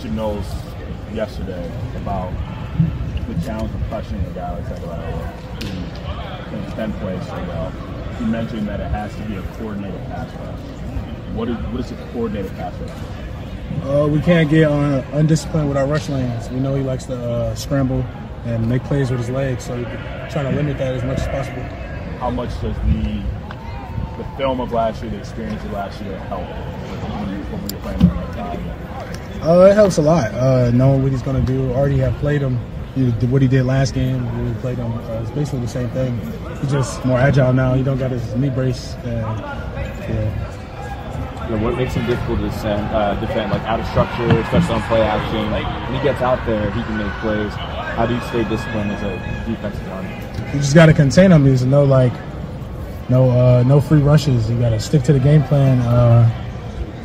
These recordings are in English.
Jim Knowles yesterday about the challenge of pressuring a guy like Zachariah who can extend plays so well. He mentioned that it has to be a coordinated pass rush. What is what is a coordinated pass rush? Uh, we can't get uh, undisciplined with our rush lanes. We know he likes to uh, scramble and make plays with his legs, so we're trying to limit that as much as possible. How much does the the film of last year, the experience of last year, help when you- when you're playing on that time? Uh, it helps a lot uh, knowing what he's going to do. Already have played him. What he did last game. We played him. Uh, it's basically the same thing. He's just more agile now. He don't got his knee brace. And, yeah. you know, what makes him difficult to defend, uh, defend, like out of structure, especially on play action. Like when he gets out there, he can make plays. How do you stay disciplined as a defensive lineman? You just got to contain him. There's no like, no, uh, no free rushes. You got to stick to the game plan. Uh,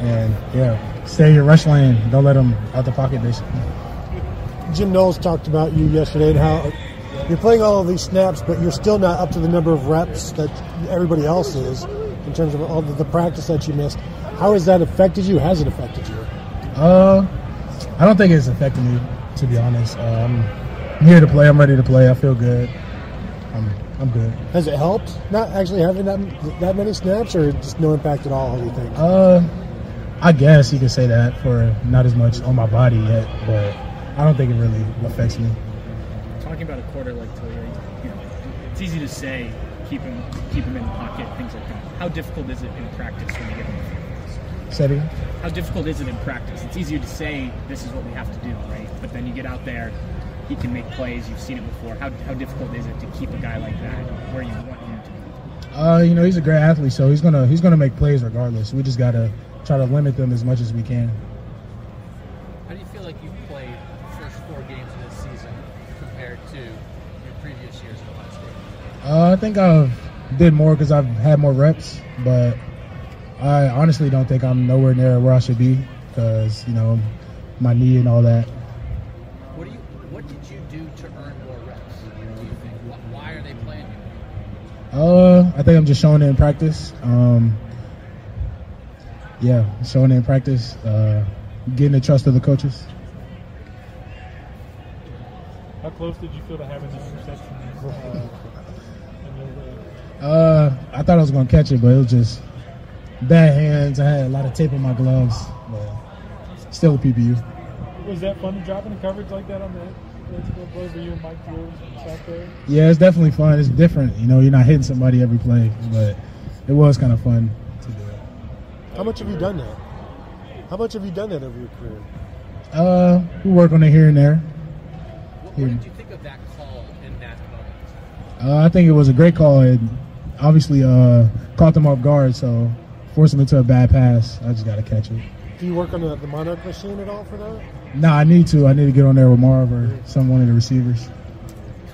and yeah, stay in your rush lane. Don't let them out the pocket, basically. Jim Knowles talked about you yesterday and how you're playing all of these snaps, but you're still not up to the number of reps that everybody else is in terms of all the, the practice that you missed. How has that affected you? Has it affected you? Uh, I don't think it's affected me, to be honest. Um, I'm here to play. I'm ready to play. I feel good. I'm, I'm good. Has it helped not actually having that that many snaps, or just no impact at all? Do you think? Uh, I guess you could say that for not as much on my body yet, but I don't think it really affects me. talking about a quarter like Taulia, you know, it's easy to say keep him keep him in the pocket, things like that. How difficult is it in practice when you get him? It. How difficult is it in practice? It's easier to say this is what we have to do, right? But then you get out there, he can make plays. You've seen it before. How, how difficult is it to keep a guy like that where you want him to be? Uh, you know, he's a great athlete, so he's gonna he's gonna make plays regardless. We just gotta try to limit them as much as we can. How do you feel like you've played the first four games of this season compared to your previous years in the last game? Uh, I think I've did more because I've had more reps, but I honestly don't think I'm nowhere near where I should be because you know my knee and all that. What do you? What did you do to earn more reps? Do you think? Why are they playing you? Uh, I think I'm just showing it in practice. Um, yeah, showing it in practice, uh, getting the trust of the coaches. How close did you feel to having this interception? Uh, in your leg? Uh, I thought I was gonna catch it, but it was just bad hands. I had a lot of tape on my gloves, but still a PBU. Was that fun to drop in coverage like that on the play for you and Mike George there? Yeah, it's definitely fun. It's different. You know, you're not hitting somebody every play, but it was kind of fun to do it. How much have you done that? How much have you done that over your career? Uh, we work on it here and there. What, Here. what did you think of that call in that moment? Uh, I think it was a great call. It obviously uh, caught them off guard, so forced them into a bad pass. I just got to catch it. Do you work on the, the Monarch machine at all for that? Nah, I need to. I need to get on there with Marv or some one of the receivers.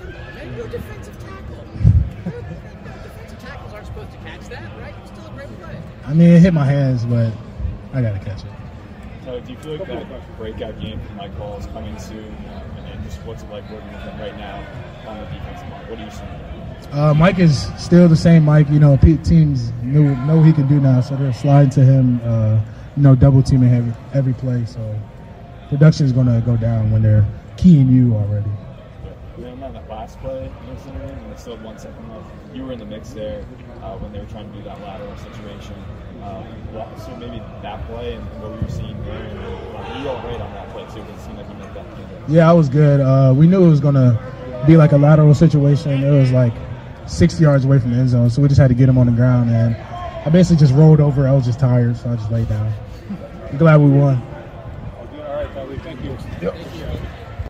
Man, you're a defensive tackle. defensive tackles aren't supposed to catch that, right? I mean, it hit my hands, but I got to catch it. Tyleik, do you feel like that breakout game from Mike Hall is coming soon? Uh, and just what's it like working with him right now on the defensive line? What are you seeing? Uh, Mike is still the same Mike. You know, teams know, know what he can do now, so they're sliding to him, uh, you know, double teaming every, every play. So production is going to go down when they're keying you already. And then on that last play in this inning, and it's still had one second left, you were in the mix there uh, when they were trying to do that lateral situation. Um, what- so maybe that play and what we were seeing there, and uh, you all right on that play too, because it seemed like you made that play. Yeah, I was good. Uh, we knew it was going to be like a lateral situation. It was like 60 yards away from the end zone, so we just had to get him on the ground. And I basically just rolled over. I was just tired, so I just laid down. I'm glad we won. All right, Tyleik, thank you. Thank you.